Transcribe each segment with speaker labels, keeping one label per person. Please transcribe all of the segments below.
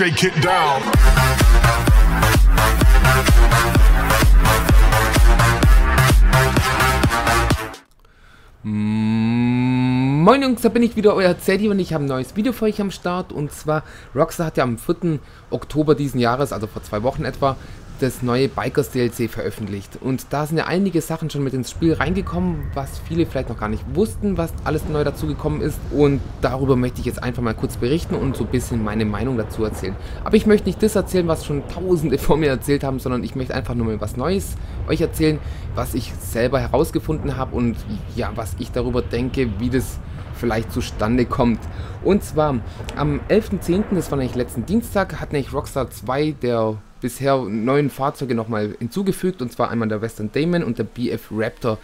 Speaker 1: shake it down.
Speaker 2: Moin Jungs, da bin ich wieder, euer Zeddy und ich habe ein neues Video für euch am Start und zwar Rockstar hat ja am 4. Oktober diesen Jahres, also vor zwei Wochen etwa, das neue Bikers DLC veröffentlicht. Und da sind ja einige Sachen schon mit ins Spiel reingekommen, was viele vielleicht noch gar nicht wussten, was alles neu dazugekommen ist. Und darüber möchte ich jetzt einfach mal kurz berichten und so ein bisschen meine Meinung dazu erzählen. Aber ich möchte nicht das erzählen, was schon Tausende vor mir erzählt haben, sondern ich möchte einfach nur mal was Neues euch erzählen, was ich selber herausgefunden habe und ja, was ich darüber denke, wie das vielleicht zustande kommt. Und zwar am 11.10., das war nämlich letzten Dienstag, hat nämlich Rockstar 2 der bisher neuen Fahrzeuge nochmal hinzugefügt, und zwar einmal der Western Damon und der BF Raptor.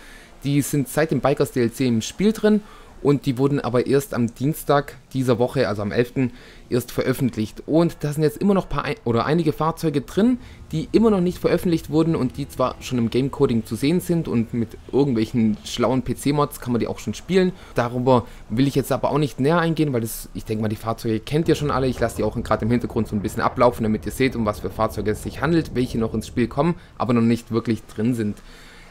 Speaker 2: Die sind seit dem Bikers DLC im Spiel drin und die wurden aber erst am Dienstag dieser Woche, also am 11. erst veröffentlicht. Und da sind jetzt immer noch paar oder einige Fahrzeuge drin, die immer noch nicht veröffentlicht wurden und die zwar schon im Gamecoding zu sehen sind und mit irgendwelchen schlauen PC-Mods kann man die auch schon spielen. Darüber will ich jetzt aber auch nicht näher eingehen, weil das, ich denke mal, die Fahrzeuge kennt ihr schon alle. Ich lasse die auch gerade im Hintergrund so ein bisschen ablaufen, damit ihr seht, um was für Fahrzeuge es sich handelt, welche noch ins Spiel kommen, aber noch nicht wirklich drin sind.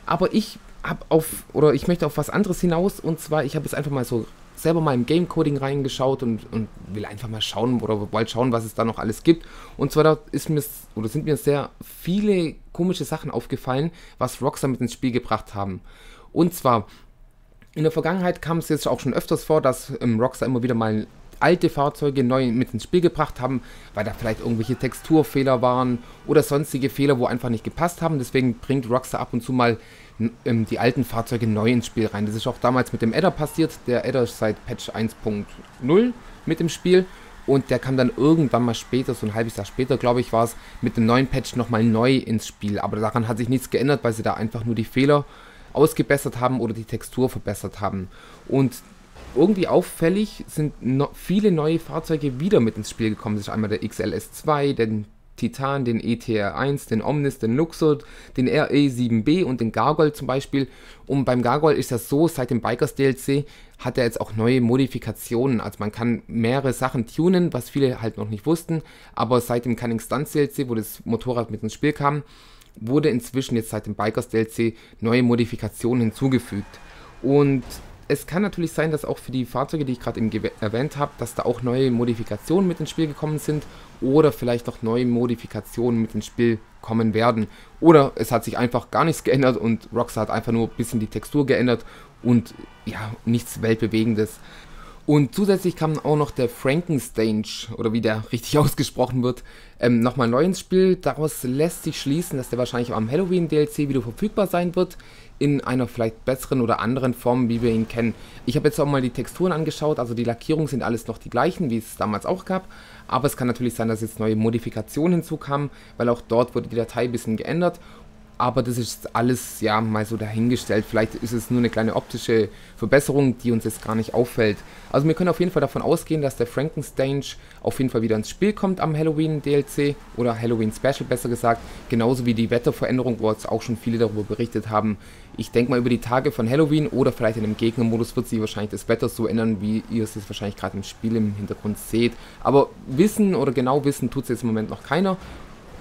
Speaker 2: Aber ich habe auf, oder ich möchte auf was anderes hinaus und zwar, ich habe jetzt einfach mal so selber mal im Game Coding reingeschaut und, und will einfach mal schauen oder wollte schauen, was es da noch alles gibt. Und zwar ist mir oder sind mir sehr viele komische Sachen aufgefallen, was Rockstar mit ins Spiel gebracht haben. Und zwar in der Vergangenheit kam es jetzt auch schon öfters vor, dass ähm, Rockstar immer wieder mal alte Fahrzeuge neu mit ins Spiel gebracht haben, weil da vielleicht irgendwelche Texturfehler waren oder sonstige Fehler, wo einfach nicht gepasst haben. Deswegen bringt Rockstar ab und zu mal die alten Fahrzeuge neu ins Spiel rein. Das ist auch damals mit dem Adder passiert. Der Adder ist seit Patch 1.0 mit im Spiel und der kam dann irgendwann mal später, so ein halbes Jahr später, glaube ich, war es, mit dem neuen Patch nochmal neu ins Spiel. Aber daran hat sich nichts geändert, weil sie da einfach nur die Fehler ausgebessert haben oder die Textur verbessert haben. Und irgendwie auffällig sind no viele neue Fahrzeuge wieder mit ins Spiel gekommen. Das ist einmal der XLS2, den Titan, den ETR1, den Omnis, den Luxor, den RE7B und den Gargoyle zum Beispiel. Und beim Gargoyle ist das so, seit dem Bikers DLC hat er jetzt auch neue Modifikationen. Also man kann mehrere Sachen tunen, was viele halt noch nicht wussten. Aber seit dem Cunning Stunts DLC, wo das Motorrad mit ins Spiel kam, wurde inzwischen jetzt seit dem Bikers DLC neue Modifikationen hinzugefügt. Und es kann natürlich sein, dass auch für die Fahrzeuge, die ich gerade erwähnt habe, dass da auch neue Modifikationen mit ins Spiel gekommen sind oder vielleicht noch neue Modifikationen mit ins Spiel kommen werden. Oder es hat sich einfach gar nichts geändert und Rockstar hat einfach nur ein bisschen die Textur geändert und ja, nichts Weltbewegendes. Und zusätzlich kam auch noch der Frankenstange, oder wie der richtig ausgesprochen wird, ähm, nochmal neu ins Spiel. Daraus lässt sich schließen, dass der wahrscheinlich auch am Halloween DLC wieder verfügbar sein wird in einer vielleicht besseren oder anderen Form, wie wir ihn kennen. Ich habe jetzt auch mal die Texturen angeschaut, also die Lackierungen sind alles noch die gleichen, wie es damals auch gab, aber es kann natürlich sein, dass jetzt neue Modifikationen hinzukamen, weil auch dort wurde die Datei ein bisschen geändert aber das ist alles ja mal so dahingestellt. Vielleicht ist es nur eine kleine optische Verbesserung, die uns jetzt gar nicht auffällt. Also wir können auf jeden Fall davon ausgehen, dass der Frankenstein auf jeden Fall wieder ins Spiel kommt am Halloween DLC oder Halloween Special besser gesagt, genauso wie die Wetterveränderung, wo jetzt auch schon viele darüber berichtet haben. Ich denke mal über die Tage von Halloween oder vielleicht in dem Gegnermodus wird sich wahrscheinlich das Wetter so ändern, wie ihr es jetzt wahrscheinlich gerade im Spiel im Hintergrund seht. Aber wissen oder genau wissen tut es jetzt im Moment noch keiner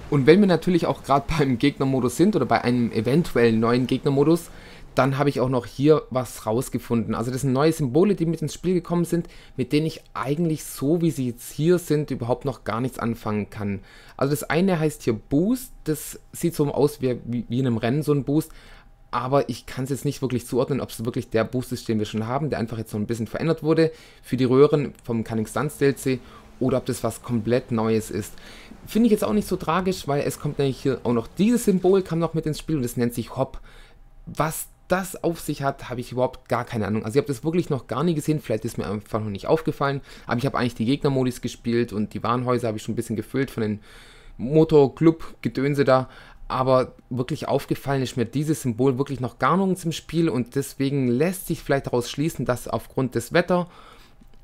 Speaker 2: und wenn wir natürlich auch gerade beim Gegnermodus sind oder bei einem eventuellen neuen Gegnermodus, dann habe ich auch noch hier was rausgefunden. Also das sind neue Symbole, die mit ins Spiel gekommen sind, mit denen ich eigentlich so, wie sie jetzt hier sind, überhaupt noch gar nichts anfangen kann. Also das eine heißt hier Boost, das sieht so aus wie, wie, wie in einem Rennen so ein Boost, aber ich kann es jetzt nicht wirklich zuordnen, ob es wirklich der Boost ist, den wir schon haben, der einfach jetzt so ein bisschen verändert wurde für die Röhren vom Cunning Stunts DLC oder ob das was komplett Neues ist. Finde ich jetzt auch nicht so tragisch, weil es kommt nämlich hier auch noch dieses Symbol, kam noch mit ins Spiel und das nennt sich Hop. Was das auf sich hat, habe ich überhaupt gar keine Ahnung. Also ich habe das wirklich noch gar nie gesehen, vielleicht ist mir einfach noch nicht aufgefallen, aber ich habe eigentlich die Gegnermodis gespielt und die Warenhäuser habe ich schon ein bisschen gefüllt von den Motorclub-Gedönse da, aber wirklich aufgefallen ist mir dieses Symbol wirklich noch gar nirgends im Spiel und deswegen lässt sich vielleicht daraus schließen, dass aufgrund des Wetter,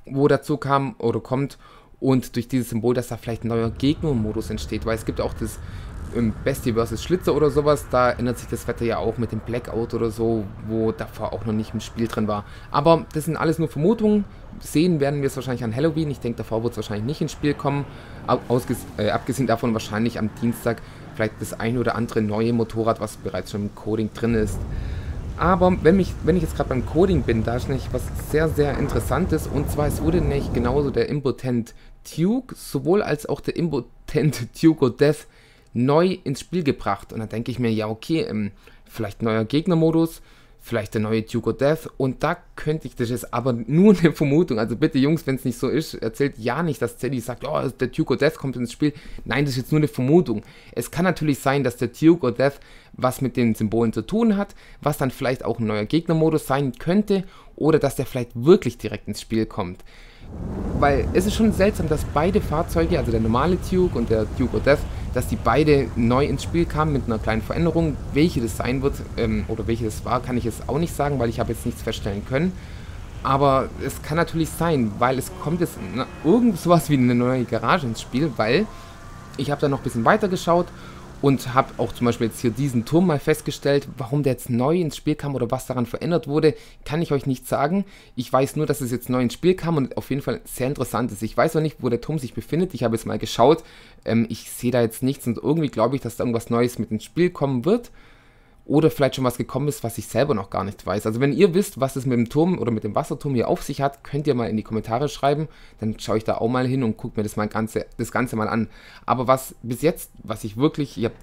Speaker 2: wo dazu kam oder kommt und durch dieses Symbol, dass da vielleicht ein neuer Gegnermodus entsteht, weil es gibt auch das im Bestie vs. Schlitzer oder sowas, da ändert sich das Wetter ja auch mit dem Blackout oder so, wo davor auch noch nicht im Spiel drin war. Aber das sind alles nur Vermutungen. Sehen werden wir es wahrscheinlich an Halloween. Ich denke, davor wird es wahrscheinlich nicht ins Spiel kommen. Äh, abgesehen davon wahrscheinlich am Dienstag vielleicht das eine oder andere neue Motorrad, was bereits schon im Coding drin ist. Aber wenn, mich, wenn ich jetzt gerade beim Coding bin, da ist nämlich was sehr, sehr Interessantes. Und zwar, es wurde nämlich genauso der Impotent Duke, sowohl als auch der Impotent Duke Death neu ins Spiel gebracht. Und da denke ich mir, ja, okay, ähm, vielleicht neuer Gegnermodus, vielleicht der neue Duke of Death. Und da könnte ich, das ist aber nur eine Vermutung. Also bitte, Jungs, wenn es nicht so ist, erzählt ja nicht, dass Teddy sagt, oh, der Duke of Death kommt ins Spiel. Nein, das ist jetzt nur eine Vermutung. Es kann natürlich sein, dass der Duke of Death was mit den Symbolen zu tun hat, was dann vielleicht auch ein neuer Gegnermodus sein könnte, oder dass der vielleicht wirklich direkt ins Spiel kommt weil es ist schon seltsam, dass beide Fahrzeuge, also der normale Duke und der Duke of Death, dass die beide neu ins Spiel kamen mit einer kleinen Veränderung. Welche das sein wird ähm, oder welche das war, kann ich jetzt auch nicht sagen, weil ich habe jetzt nichts feststellen können. Aber es kann natürlich sein, weil es kommt jetzt irgend sowas wie eine neue Garage ins Spiel, weil ich habe da noch ein bisschen weiter geschaut und habe auch zum Beispiel jetzt hier diesen Turm mal festgestellt. Warum der jetzt neu ins Spiel kam oder was daran verändert wurde, kann ich euch nicht sagen. Ich weiß nur, dass es jetzt neu ins Spiel kam und auf jeden Fall sehr interessant ist. Ich weiß noch nicht, wo der Turm sich befindet. Ich habe jetzt mal geschaut. Ähm, ich sehe da jetzt nichts und irgendwie glaube ich, dass da irgendwas Neues mit ins Spiel kommen wird oder vielleicht schon was gekommen ist, was ich selber noch gar nicht weiß. Also wenn ihr wisst, was es mit dem Turm oder mit dem Wasserturm hier auf sich hat, könnt ihr mal in die Kommentare schreiben. Dann schaue ich da auch mal hin und gucke mir das, mal Ganze, das Ganze mal an. Aber was bis jetzt, was ich wirklich, ich habe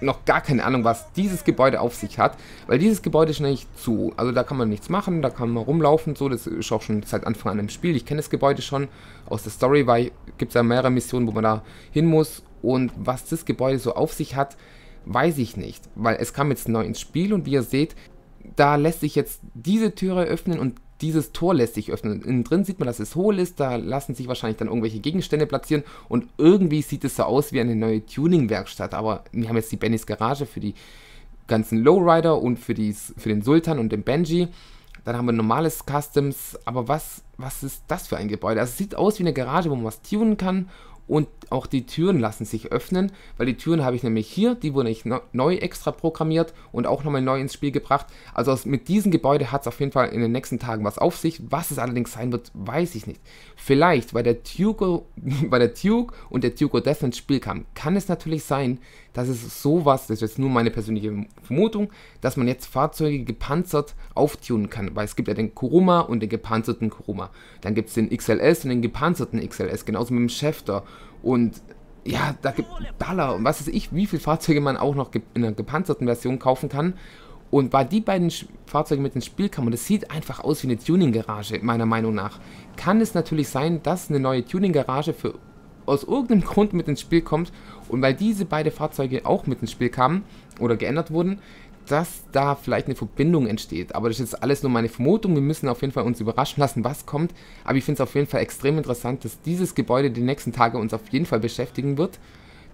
Speaker 2: noch gar keine Ahnung, was dieses Gebäude auf sich hat, weil dieses Gebäude ist nicht zu. Also da kann man nichts machen, da kann man rumlaufen, so, das ist auch schon seit Anfang an im Spiel. Ich kenne das Gebäude schon aus der Story, weil gibt es ja mehrere Missionen, wo man da hin muss. Und was das Gebäude so auf sich hat, Weiß ich nicht, weil es kam jetzt neu ins Spiel und wie ihr seht, da lässt sich jetzt diese Türe öffnen und dieses Tor lässt sich öffnen. Innen drin sieht man, dass es hohl ist, da lassen sich wahrscheinlich dann irgendwelche Gegenstände platzieren und irgendwie sieht es so aus wie eine neue Tuning-Werkstatt. Aber wir haben jetzt die Bennys Garage für die ganzen Lowrider und für, die, für den Sultan und den Benji. Dann haben wir normales Customs, aber was, was ist das für ein Gebäude? Also es sieht aus wie eine Garage, wo man was tunen kann und auch die Türen lassen sich öffnen, weil die Türen habe ich nämlich hier, die wurden ich neu extra programmiert und auch nochmal neu ins Spiel gebracht. Also mit diesem Gebäude hat es auf jeden Fall in den nächsten Tagen was auf sich. Was es allerdings sein wird, weiß ich nicht. Vielleicht, weil der Duke, weil der Duke und der Duke Death ins Spiel kam, kann es natürlich sein, dass es sowas, das ist jetzt nur meine persönliche Vermutung, dass man jetzt Fahrzeuge gepanzert auftunen kann, weil es gibt ja den Kuruma und den gepanzerten Kuruma. Dann gibt es den XLS und den gepanzerten XLS, genauso mit dem Schäfter und ja, da gibt Baller und was weiß ich, wie viele Fahrzeuge man auch noch in einer gepanzerten Version kaufen kann. Und weil die beiden Fahrzeuge mit ins Spiel kamen, und es sieht einfach aus wie eine Tuning-Garage, meiner Meinung nach, kann es natürlich sein, dass eine neue Tuning-Garage aus irgendeinem Grund mit ins Spiel kommt und weil diese beiden Fahrzeuge auch mit ins Spiel kamen oder geändert wurden, dass da vielleicht eine Verbindung entsteht. Aber das ist jetzt alles nur meine Vermutung. Wir müssen auf jeden Fall uns überraschen lassen, was kommt. Aber ich finde es auf jeden Fall extrem interessant, dass dieses Gebäude die nächsten Tage uns auf jeden Fall beschäftigen wird.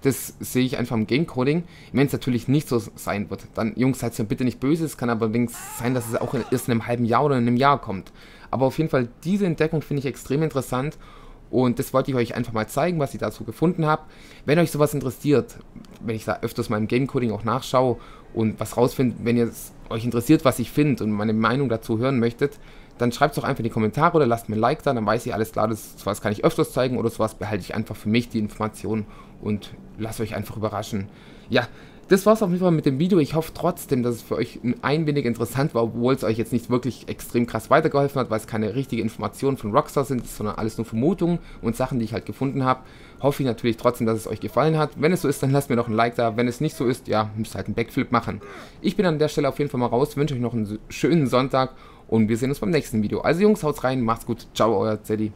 Speaker 2: Das sehe ich einfach im Game-Coding. Wenn es natürlich nicht so sein wird, dann, Jungs, seid ja bitte nicht böse. Es kann allerdings sein, dass es auch erst in einem halben Jahr oder in einem Jahr kommt. Aber auf jeden Fall, diese Entdeckung finde ich extrem interessant. Und das wollte ich euch einfach mal zeigen, was ich dazu gefunden habe. Wenn euch sowas interessiert, wenn ich da öfters mal im Game-Coding auch nachschaue und was rausfinde, wenn ihr euch interessiert, was ich finde und meine Meinung dazu hören möchtet, dann schreibt es doch einfach in die Kommentare oder lasst mir ein Like da, dann weiß ich alles klar, das sowas kann ich öfters zeigen oder sowas behalte ich einfach für mich die Information und lasst euch einfach überraschen. Ja, das war es auf jeden Fall mit dem Video. Ich hoffe trotzdem, dass es für euch ein wenig interessant war, obwohl es euch jetzt nicht wirklich extrem krass weitergeholfen hat, weil es keine richtige Informationen von Rockstar sind, sondern alles nur Vermutungen und Sachen, die ich halt gefunden habe. Hoffe ich natürlich trotzdem, dass es euch gefallen hat. Wenn es so ist, dann lasst mir noch ein Like da. Wenn es nicht so ist, ja, müsst halt einen Backflip machen. Ich bin an der Stelle auf jeden Fall mal raus, wünsche euch noch einen schönen Sonntag und wir sehen uns beim nächsten Video. Also Jungs, haut's rein, macht's gut, ciao, euer Zeddy.